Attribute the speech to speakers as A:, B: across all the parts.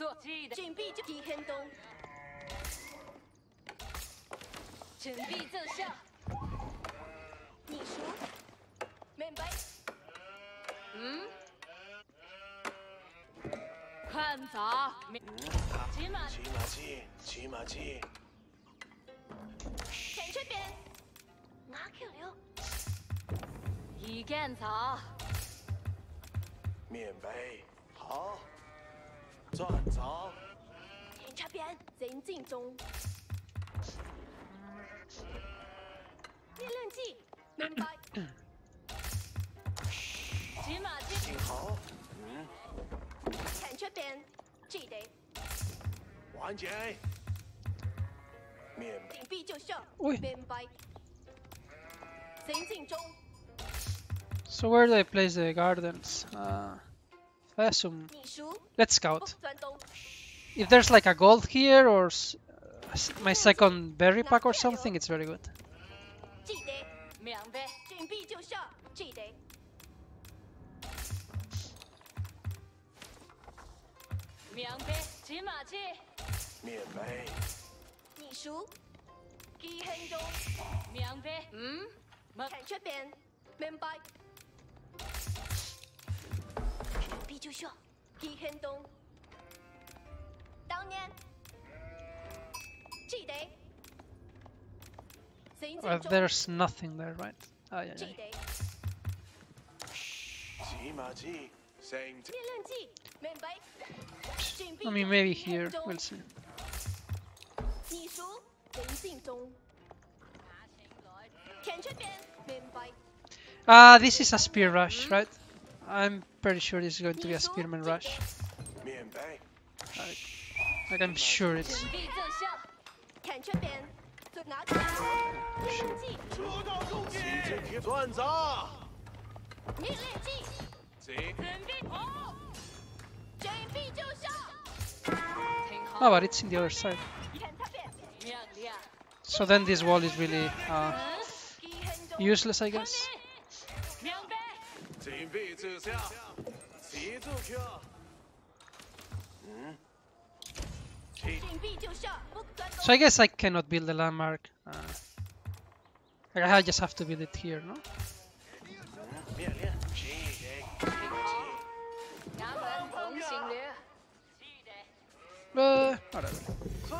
A: 速，
B: 准备就地行动，
A: 准备奏效。
B: 你说，明白？
A: 嗯，看早，明骑马
C: 骑马骑，骑马骑，
B: 前这边，拿 Q 流，
A: 一干草，
C: 面北好，转走，
B: 前这边前进中，力量计，明白？
A: 骑马骑，
C: 挺好，嗯，
B: 前这边记得
C: 完结，面北
B: 准备就上，
D: 喂
B: 明白？前进中，
D: So where do I place the gardens? Uh, I assume. Let's scout. If there's like a gold here or my second berry pack or something, it's very good.
B: 就上，记得
A: 明白，骑马骑，
C: 面北，
B: 你熟，地行动，
A: 明白。嗯，么
B: 前这边，明白？准备就上，地行动，当年记得。前进
D: Uh,
B: 中，
D: there's nothing there, right? Ah, yeah,
B: 记
D: yeah.
B: 得。
C: 骑马骑，升
B: 力量计，明白？准备
D: I mean,
B: 就
D: maybe
B: 地行
D: here.
B: 动
D: We'll see.
B: 你熟，前进中，前这边，明白？
D: Ah, this is a spear rush, right? I'm pretty sure this is going to be a Spearman Rush.
C: Like,
D: like I'm sure it's... Oh, but it's in the other side. So then this wall is really uh, useless, I guess.
A: 明白。
C: 准备奏效，骑住 Q，嗯，骑，
B: 准备就上，不转动。
D: So I guess I cannot build the landmark. Uh, like I just have to build it here, no?
C: 面练，骑得，骑马骑，
A: 衙门同行略。
D: Uh, whatever.
C: 村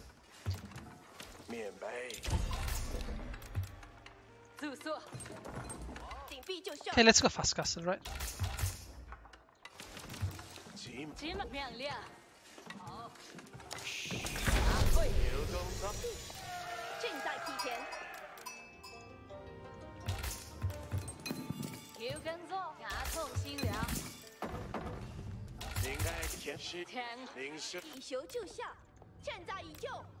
C: 面。
A: 住宿，
B: 紧闭就秀。
D: Hey, let's go fast right?
A: 亮亮。好。
B: 正在提前。
A: 牙痛心凉。
B: 在。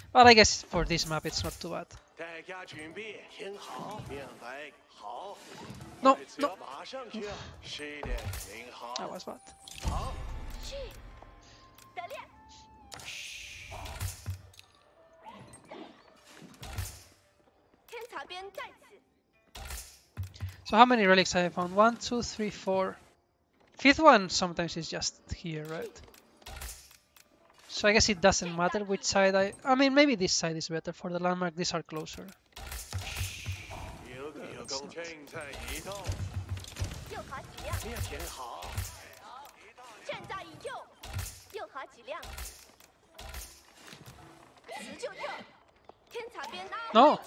D: Well, I guess for this map it's not too bad. No, no. that was bad. So how many relics have I found? One, two, three, four. Fifth one sometimes is just here, right? So I guess it doesn't matter which side I... I mean, maybe this side is better for the landmark. These are closer. No!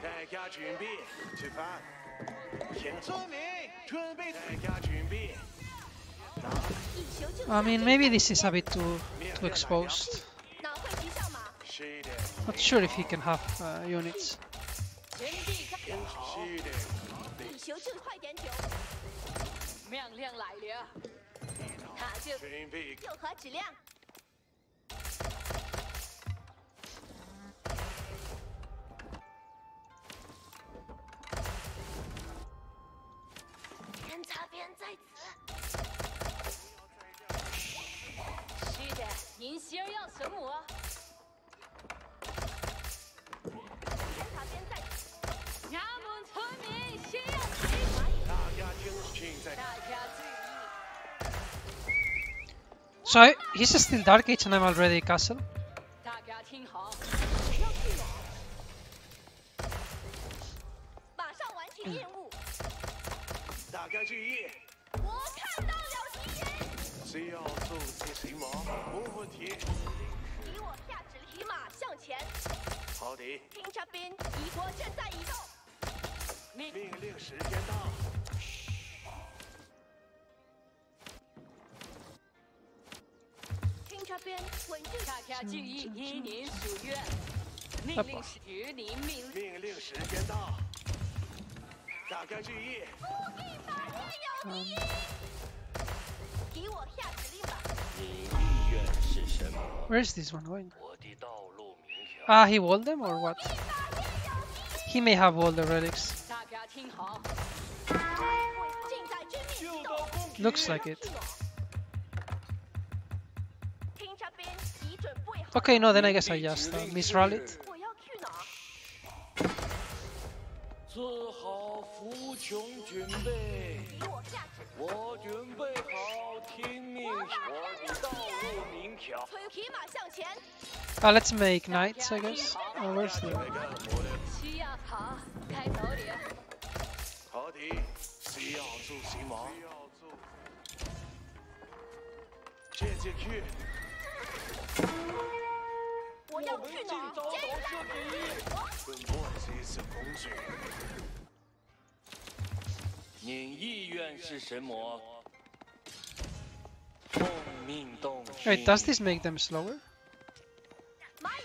B: 击跳马，得连，按面，右马得连，
C: 有工作，命令来了，大家准备吃饭。听遵命，准备，大家准备。
B: 一球就
D: I mean, maybe this is a bit too too exposed.
B: 哪会骑上马？
C: 是的，
D: Not sure if he can have uh, units.
B: 边在此。
A: 是的，您先要什么？
B: 天擦边在此，
A: 俺们村民先要谁？
C: 大家听好，现在
A: 大家注意，
D: So I, he's still Dark Age and I'm already Castle.
A: 好
C: 的，
B: 听这边，敌国正在移动。
A: 命
C: 命令时间到。
B: 听这边，稳住。
A: 大家注意，依您所愿，命令是指您命令。
C: 命令时间到。大家注意，
B: 有敌，给我下指令吧。
E: 你意愿是什么
D: ？Where is this one going? Ah, he walled them or what? He may have walled the relics. Looks like it. Okay, no, then I guess I just uh,
B: it.
E: 做好扶穷准备。
B: 我
E: 准备好听命，我道路明条。
B: 马向前。
D: 啊、，Let's make knights, I guess. Where's the?
A: 需要，开头。
C: 好的，需要？去。接进去，
B: 我要去哪？
E: 早设第一。
C: 本波这是工具。
E: 您意愿是什么？奉命动手。
D: Wait, does this make them slower?
B: 蚂蚁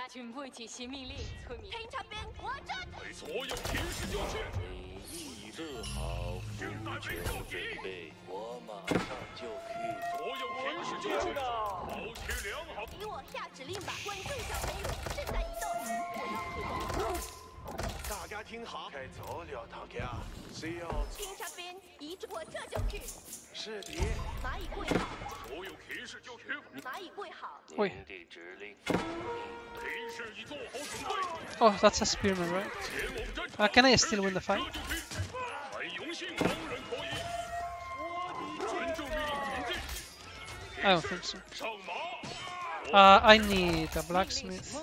B: 他
A: 准备执行命令，村民。
B: 听这边，我这
F: 为所有骑士就绪。
E: 你意做好服从准备，我马上就去。
F: 所有骑士就绪，保持良好。
B: 给我下指令吧，稳住小朋友，正在移动。我要去？
C: 大家听好，该走了，大家需要
B: 听这边，移住，我这就去。
C: 是的，
B: 蚂蚁跪好，
F: 所有骑士就去，
B: 蚂蚁跪好。
E: 您
D: 喂
E: 的指令。
D: Oh, that's a spearman, right? Uh, can I still win the fight? I don't think so. Uh, I need a blacksmith.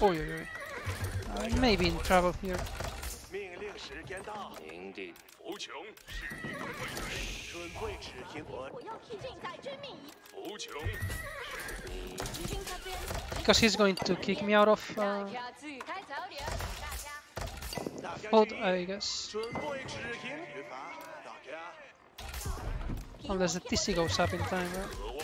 D: Oh, yeah, yeah. may maybe in trouble here.
C: 命令时间到，
E: 您的
F: 服从是一个规矩，
C: 准备执行我
B: 我要去近在军命仪。
F: 服从
B: 听这边，
D: Because he's going to kick me out of
A: 大
D: uh,
A: 家注意，开走点。大家。
C: 大家
D: hold,
C: 注意
D: I guess.
C: 准备执行律法，大家
D: Unless the TC goes up in time, right?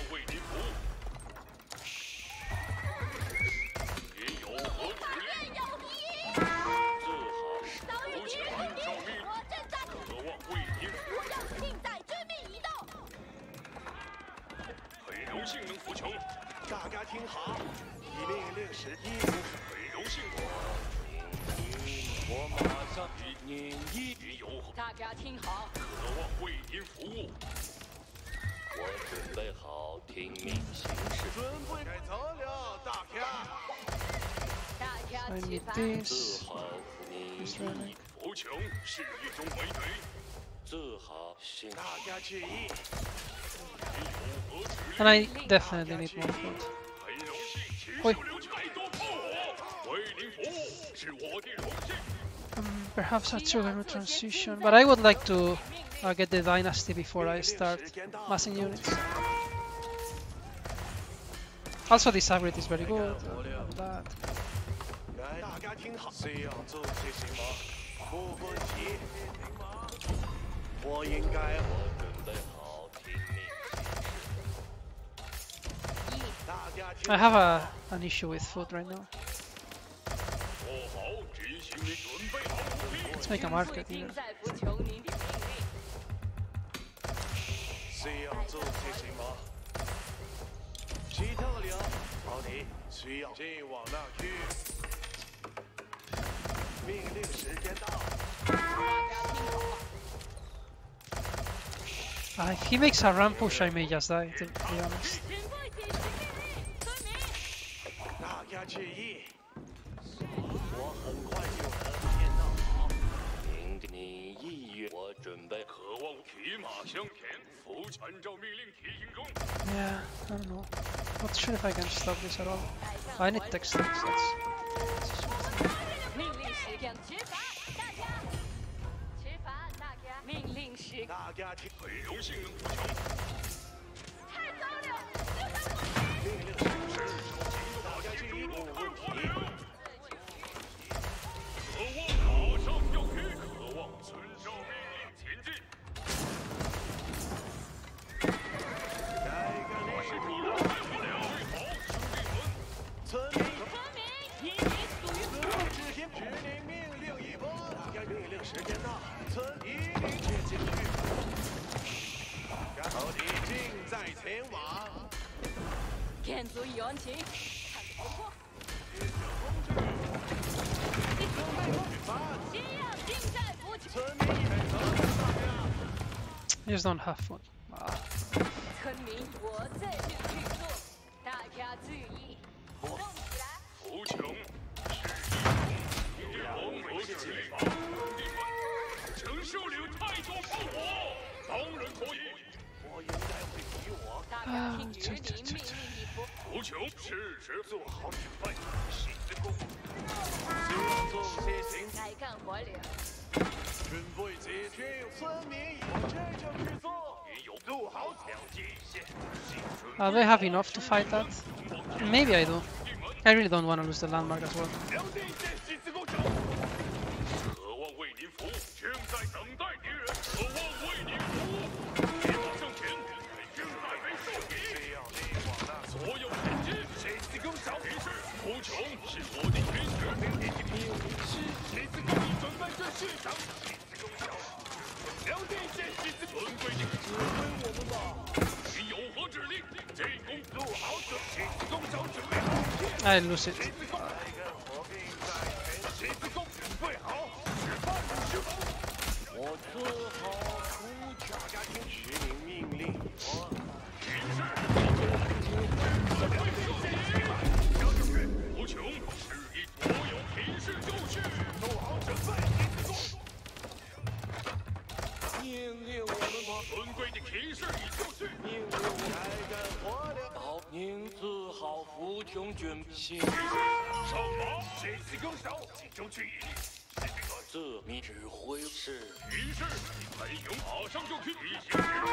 C: 令时一
F: 很荣幸，
E: 我马上与您一
F: 您有何
A: 大家听好，
F: 渴望为您服务？
E: 我准备好听命行事。
C: 准备该走了，大家。
A: 大家
D: I
A: 吃
D: need
A: 饭。
E: 自豪您
D: This relic.
F: 扶穷是一种美德，
E: 自豪心
C: 大家注意，
F: 有何指令
D: ？And I definitely need more food.
F: 很
D: Perhaps that's a good transition, but I would like to uh, get the dynasty before I start massing units. Also, this upgrade is very good. Uh, I have a, an issue with food right now. Let's make a market. here. Uh, if he makes a ram push, I may just die, to be honest.
C: 我很快就能见到。
E: 您的你意愿，我准备
F: 渴望骑马相前，服按照命令提醒中。
D: Yeah, I don't know. Not sure if I can stop this at all. I need text text. That's
A: 命令时间吃饭，大家吃饭，大家命令时
C: 大家听，
F: 很荣幸能扶穷，
D: Just don't have food. Ah.
A: 村民，我这就去做，大家注意，动起来。
F: 扶穷是一种王和指令，兄弟们，承受了太多炮火，当然可以。
C: 我应该会比我
A: 大家听指令，命令一服。
F: 扶穷是时做好准备，洗子功。
C: 做些行，
A: 该干活了，
C: 准备解决村民，我这就去做。
F: 也有做好条件线，幸存
D: Uh, do I have enough to fight that? Maybe I do. I really don't want to lose the landmark as well.
F: 在战场，立下。地，我们吧，你有何指令？动手准备。哎，卢胜。中注意力。
E: 自你指挥是
F: 骑士，很勇，马上就去。一行之来，毫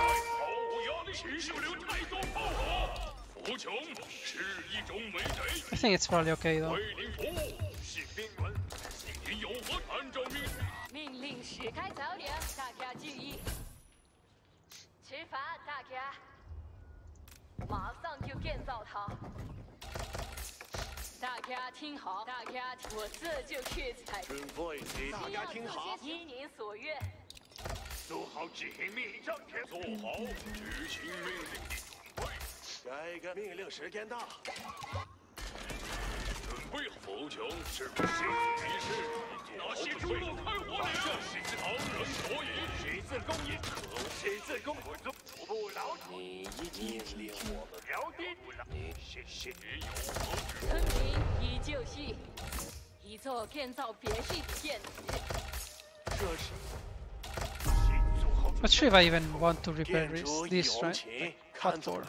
F: 无压力，骑士流太多炮火。扶穷是一种美德
D: ，I think it's probably okay though.
F: 为您服务，信兵们，您有何按照命令？
A: 命令时开早点，大家注意。吃饭，大家。马上就建造它。大家听好，大家听，我这就去采。
C: 准备起，大家听好。
A: 依您所愿。
F: 做好执行命令，上前做好执行命令的准备。
C: 下一个命令时间到，
F: 准备服从是不是敌视？那些猪肉开火了！这是旁人所引，十字攻一，十字攻不中，不劳
E: 你一命令我
F: 村有何
A: 民依旧是，一座建造别墅的建筑。
C: 这是。
D: Not sure if I even want to repair this, this right?
C: I door.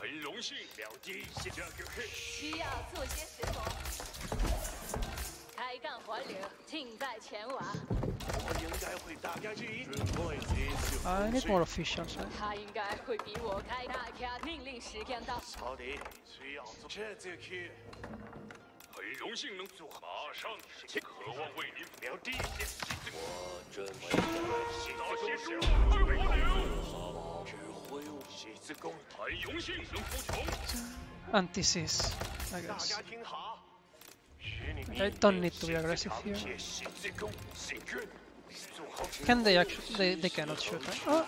D: I need more officials, right?
A: 他应该会比我开大卡命令时间到。
C: 好的，需要做这就去。
F: 很荣幸能做，马上实现，渴望为您了解一些
E: 我准备在
F: 那些猪肉开火了！
E: 指挥我。
F: 十字弓，很荣幸能服从。
D: Anti-seize, I
C: 大
D: guess.
C: 家听好，使你
D: I don't need to be aggressive here.
F: 十字弓，行军，做好
D: Can they actually? They, they cannot shoot, right? Oh,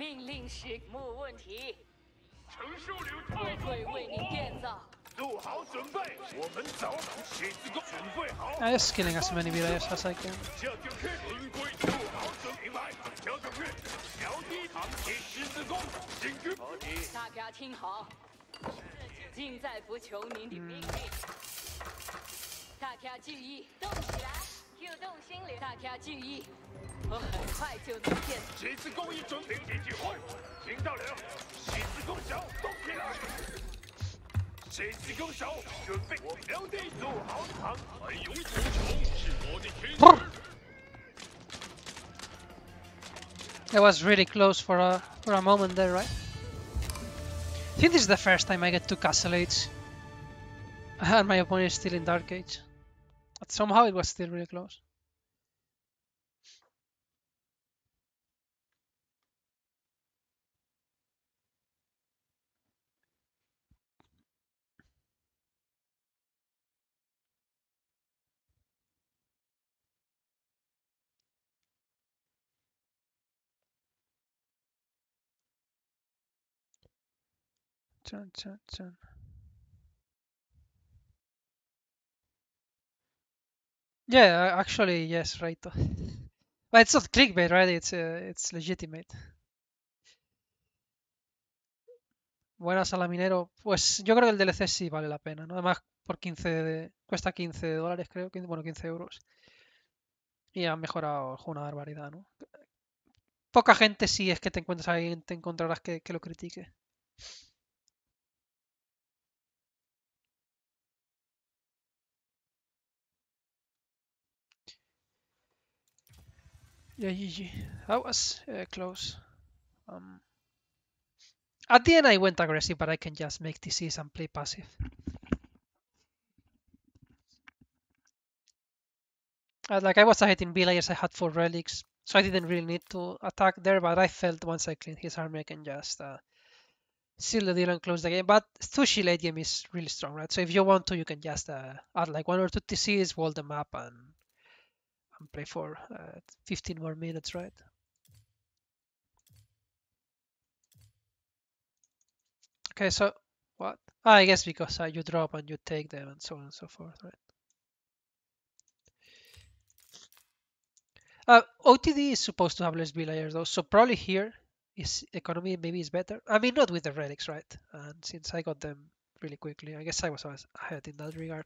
F: 命令是
A: 木问题，我会为您建造。
F: 做好准备，我们走。十字弓准备好。
C: ，Skilling。
A: 大家听好，尽在不求您的命令。大家注意，动起来。又动心灵。大家注意。我很快就能建。
F: 十字弓一准，零点计划，听到了？十字弓手动起来。十字弓手准备，我了地做好扛，很勇无穷是我的天职。
D: That was really close for a for a moment there, right? I think this is the first time I get to Castle Age. And my opponent is still in Dark Age. But somehow it was still really close. Chun, chun, chun. Yeah, actually, yes, right. But it's not clickbait, right? It's uh, it's legitimate. Buenas a la minero. Pues yo creo que el DLC sí vale la pena, ¿no? Además, por 15 de... cuesta 15 dólares, creo, 15 bueno, 15 euros. Y ha mejorado una barbaridad, ¿no? Poca gente, si es que te encuentras ahí, te encontrarás que lo critique. Yeah, GG. That was uh, close. Um, at the end, I went aggressive, but I can just make TCs and play passive. Uh, like I was ahead hitting villagers, I had four relics, so I didn't really need to attack there. But I felt once I cleaned his army, I can just uh, seal the deal and close the game. But Zhu'Xi late game is really strong, right? So if you want to, you can just uh, add like one or two TCs, wall them up, and play for uh, 15 more minutes, right? Okay, so what? Ah, I guess because uh, you drop and you take them and so on and so forth, right? Uh, OTD is supposed to have less layers though, so probably here is economy maybe is better. I mean, not with the relics, right? And since I got them really quickly, I guess I was ahead in that regard.